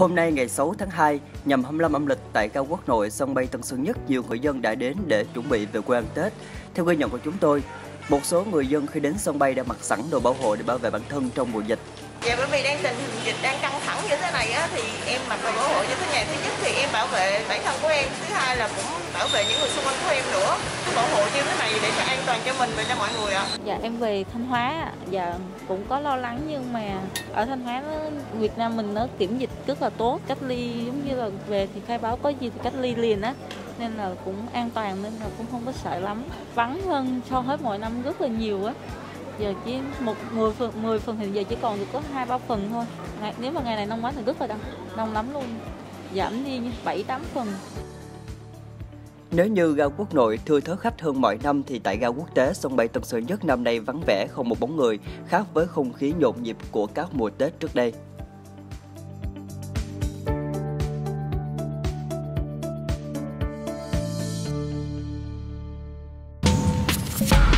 Hôm nay ngày 6 tháng 2, nhằm 25 âm lịch tại cao quốc nội sân bay Tân Sơn Nhất, nhiều người dân đã đến để chuẩn bị về quê ăn Tết. Theo ghi nhận của chúng tôi, một số người dân khi đến sân bay đã mặc sẵn đồ bảo hộ để bảo vệ bản thân trong mùa dịch. Dạ bởi vì đang tình hình dịch đang căng thẳng như thế này á, thì em mặc đồ bảo hộ như thế này. Thứ nhất thì em bảo vệ bản thân của em, thứ hai là cũng bảo vệ những người xung quanh của em nữa. Bảo hộ như thế này để cho an toàn cho mình và cho mọi người ạ. Dạ em về Thanh Hóa, dạ cũng có lo lắng nhưng mà ở Thanh Hóa nó, Việt Nam mình nó kiểm dịch rất là tốt, cách ly giống như là về thì khai báo có gì thì cách ly liền á nên là cũng an toàn nên là cũng không có sợ lắm vắng hơn so với mọi năm rất là nhiều á giờ chỉ một 10 phần 10 phần thì giờ chỉ còn được có hai ba phần thôi ngày, nếu mà ngày này đông quá thì rất là đông đông lắm luôn giảm đi 7 8 phần nếu như ga quốc nội thưa thớt khách hơn mọi năm thì tại ga quốc tế sân bay Tân Sơn Nhất năm nay vắng vẻ không một bóng người, khác với không khí nhộn nhịp của các mùa Tết trước đây. Bye.